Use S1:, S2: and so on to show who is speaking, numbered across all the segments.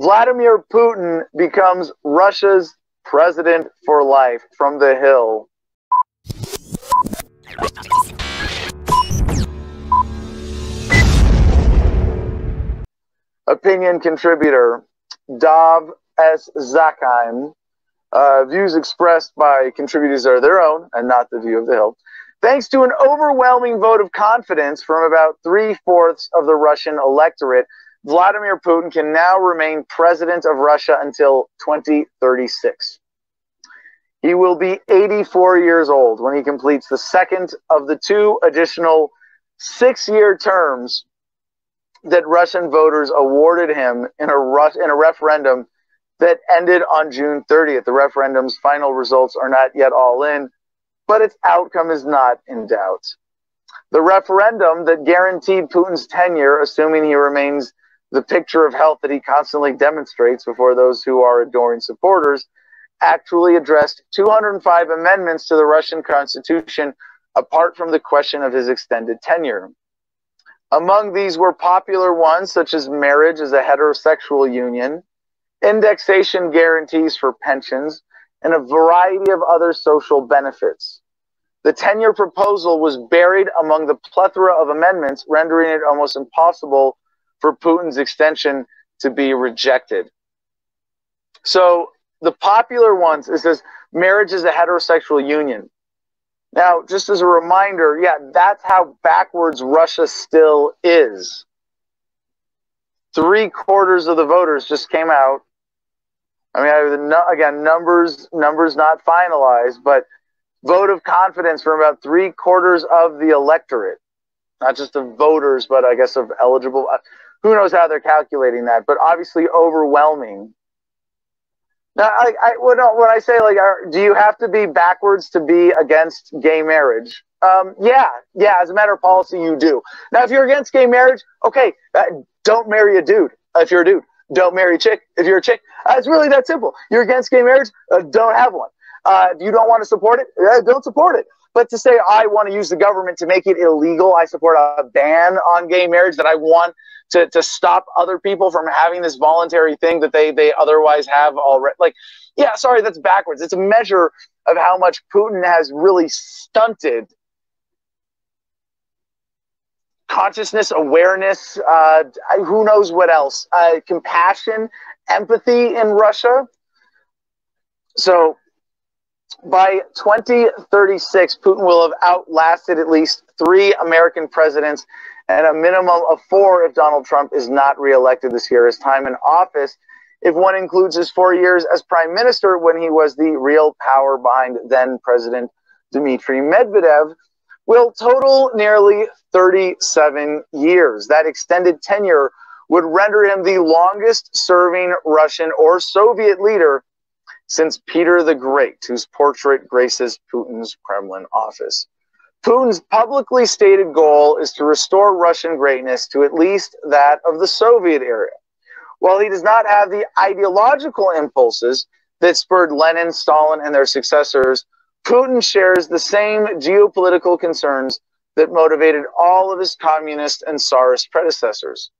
S1: Vladimir Putin becomes Russia's president for life from the Hill. Opinion contributor Dov S. Zakheim. Uh, views expressed by contributors are their own and not the view of the Hill. Thanks to an overwhelming vote of confidence from about three fourths of the Russian electorate, Vladimir Putin can now remain president of Russia until 2036. He will be 84 years old when he completes the second of the two additional six year terms that Russian voters awarded him in a, in a referendum that ended on June 30th. The referendum's final results are not yet all in but its outcome is not in doubt. The referendum that guaranteed Putin's tenure, assuming he remains the picture of health that he constantly demonstrates before those who are adoring supporters, actually addressed 205 amendments to the Russian constitution apart from the question of his extended tenure. Among these were popular ones such as marriage as a heterosexual union, indexation guarantees for pensions, and a variety of other social benefits. The tenure proposal was buried among the plethora of amendments, rendering it almost impossible for Putin's extension to be rejected. So the popular ones, it says marriage is a heterosexual union. Now, just as a reminder, yeah, that's how backwards Russia still is. Three quarters of the voters just came out I mean, again, numbers numbers not finalized, but vote of confidence from about three quarters of the electorate, not just of voters, but I guess of eligible. Uh, Who knows how they're calculating that? But obviously, overwhelming. Now, I, I when, when I say like, are, do you have to be backwards to be against gay marriage? Um, yeah, yeah. As a matter of policy, you do. Now, if you're against gay marriage, okay, uh, don't marry a dude. If you're a dude, don't marry a chick. If you're a chick, uh, it's really that simple. You're against gay marriage, uh, don't have one. Uh, if you don't want to support it, uh, don't support it. But to say I want to use the government to make it illegal, I support a ban on gay marriage, that I want to, to stop other people from having this voluntary thing that they, they otherwise have already. Like, yeah, sorry, that's backwards. It's a measure of how much Putin has really stunted consciousness, awareness, uh, who knows what else, uh, compassion, empathy in Russia. So by 2036, Putin will have outlasted at least three American presidents and a minimum of four if Donald Trump is not reelected this year. His time in office, if one includes his four years as prime minister when he was the real power behind then President Dmitry Medvedev, will total nearly 37 years. That extended tenure would render him the longest serving Russian or Soviet leader since Peter the Great, whose portrait graces Putin's Kremlin office. Putin's publicly stated goal is to restore Russian greatness to at least that of the Soviet era. While he does not have the ideological impulses that spurred Lenin, Stalin, and their successors, Putin shares the same geopolitical concerns that motivated all of his communist and Tsarist predecessors.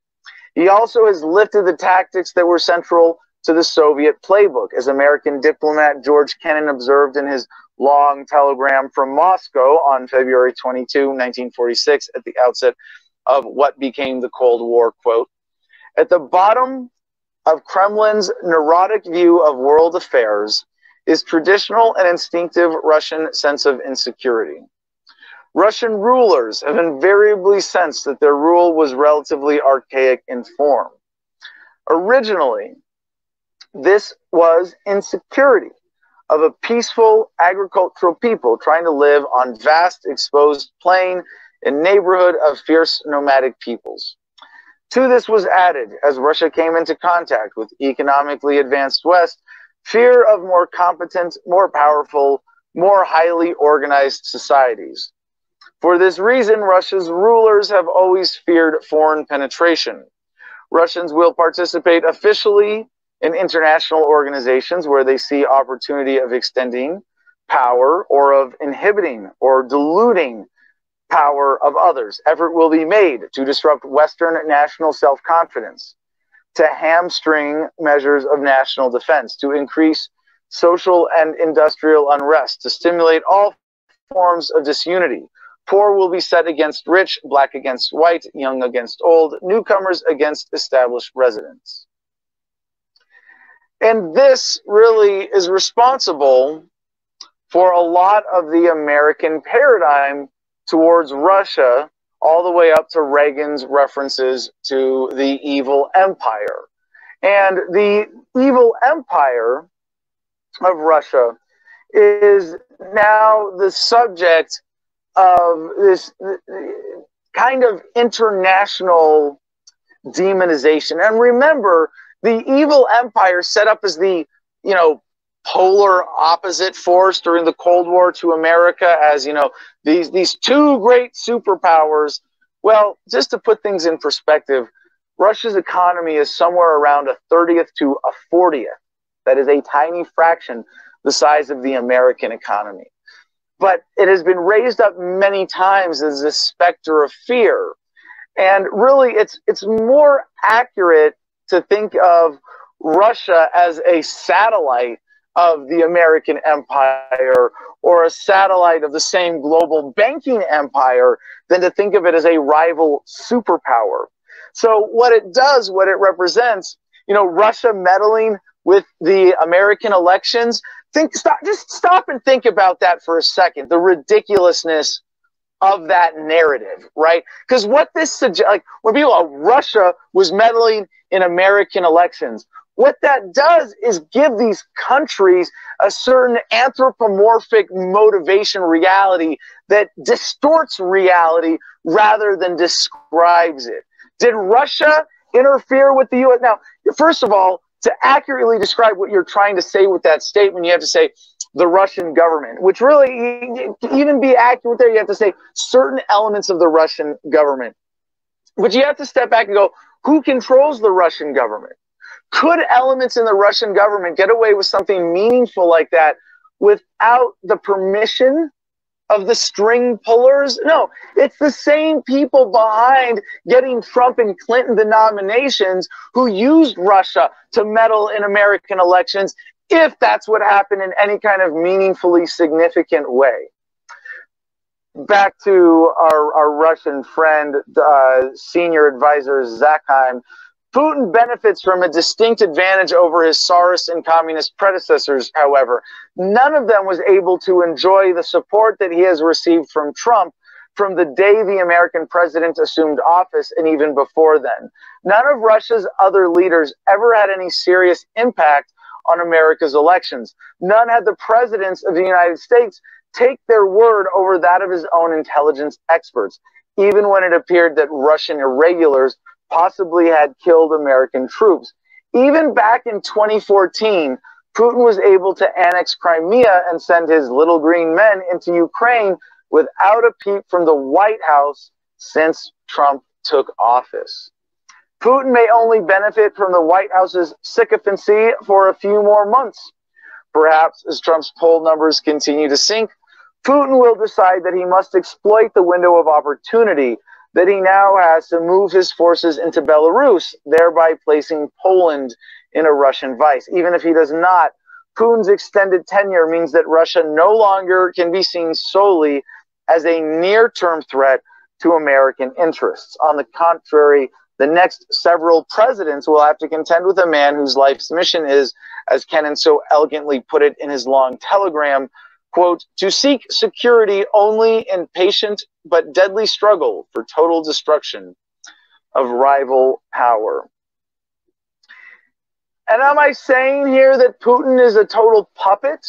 S1: He also has lifted the tactics that were central to the Soviet playbook, as American diplomat George Kennan observed in his long telegram from Moscow on February 22, 1946, at the outset of what became the Cold War. Quote, At the bottom of Kremlin's neurotic view of world affairs is traditional and instinctive Russian sense of insecurity. Russian rulers have invariably sensed that their rule was relatively archaic in form. Originally, this was insecurity of a peaceful agricultural people trying to live on vast exposed plain in neighborhood of fierce nomadic peoples. To this was added, as Russia came into contact with economically advanced West, fear of more competent, more powerful, more highly organized societies. For this reason, Russia's rulers have always feared foreign penetration. Russians will participate officially in international organizations where they see opportunity of extending power or of inhibiting or diluting power of others. Effort will be made to disrupt Western national self confidence. to hamstring measures of national defense, to increase social and industrial unrest, to stimulate all forms of disunity. Poor will be set against rich, black against white, young against old, newcomers against established residents. And this really is responsible for a lot of the American paradigm towards Russia, all the way up to Reagan's references to the evil empire. And the evil empire of Russia is now the subject of this kind of international demonization. And remember, the evil empire set up as the, you know, polar opposite force during the Cold War to America as, you know, these, these two great superpowers. Well, just to put things in perspective, Russia's economy is somewhere around a 30th to a 40th. That is a tiny fraction the size of the American economy. But it has been raised up many times as a specter of fear. And really, it's, it's more accurate to think of Russia as a satellite of the American empire or a satellite of the same global banking empire than to think of it as a rival superpower. So what it does, what it represents, you know, Russia meddling with the American elections, think stop just stop and think about that for a second. The ridiculousness of that narrative, right? Because what this suggests, like when people, are Russia was meddling in American elections. What that does is give these countries a certain anthropomorphic motivation reality that distorts reality rather than describes it. Did Russia interfere with the U.S.? Now, first of all, to accurately describe what you're trying to say with that statement, you have to say the Russian government, which really, to even be accurate there, you have to say certain elements of the Russian government. But you have to step back and go, who controls the Russian government? Could elements in the Russian government get away with something meaningful like that without the permission of the string pullers? No, it's the same people behind getting Trump and Clinton the nominations who used Russia to meddle in American elections, if that's what happened in any kind of meaningfully significant way. Back to our, our Russian friend, uh, senior advisor Zakheim, Putin benefits from a distinct advantage over his Tsarist and communist predecessors, however. None of them was able to enjoy the support that he has received from Trump from the day the American president assumed office and even before then. None of Russia's other leaders ever had any serious impact on America's elections. None had the presidents of the United States take their word over that of his own intelligence experts, even when it appeared that Russian irregulars possibly had killed American troops. Even back in 2014, Putin was able to annex Crimea and send his little green men into Ukraine without a peep from the White House since Trump took office. Putin may only benefit from the White House's sycophancy for a few more months. Perhaps as Trump's poll numbers continue to sink, Putin will decide that he must exploit the window of opportunity that he now has to move his forces into Belarus, thereby placing Poland in a Russian vice. Even if he does not, Putin's extended tenure means that Russia no longer can be seen solely as a near term threat to American interests. On the contrary, the next several presidents will have to contend with a man whose life's mission is, as Kennan so elegantly put it in his long telegram, quote, to seek security only in patient but deadly struggle for total destruction of rival power. And am I saying here that Putin is a total puppet?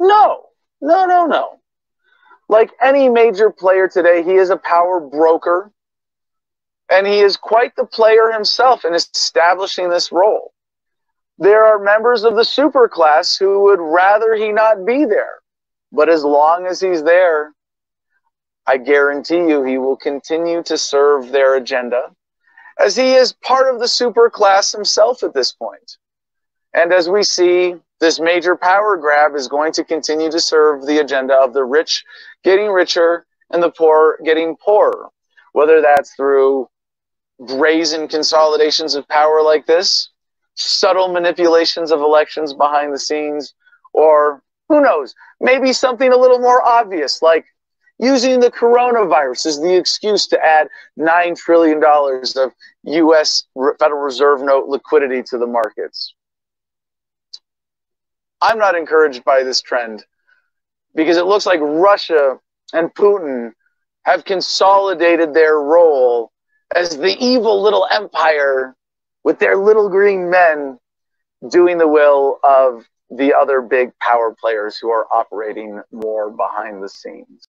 S1: No, no, no, no. Like any major player today, he is a power broker. And he is quite the player himself in establishing this role. There are members of the superclass who would rather he not be there. But as long as he's there, I guarantee you he will continue to serve their agenda as he is part of the super class himself at this point. And as we see, this major power grab is going to continue to serve the agenda of the rich getting richer and the poor getting poorer, whether that's through brazen consolidations of power like this subtle manipulations of elections behind the scenes, or who knows, maybe something a little more obvious, like using the coronavirus as the excuse to add $9 trillion of U.S. Federal Reserve note liquidity to the markets. I'm not encouraged by this trend because it looks like Russia and Putin have consolidated their role as the evil little empire with their little green men doing the will of the other big power players who are operating more behind the scenes.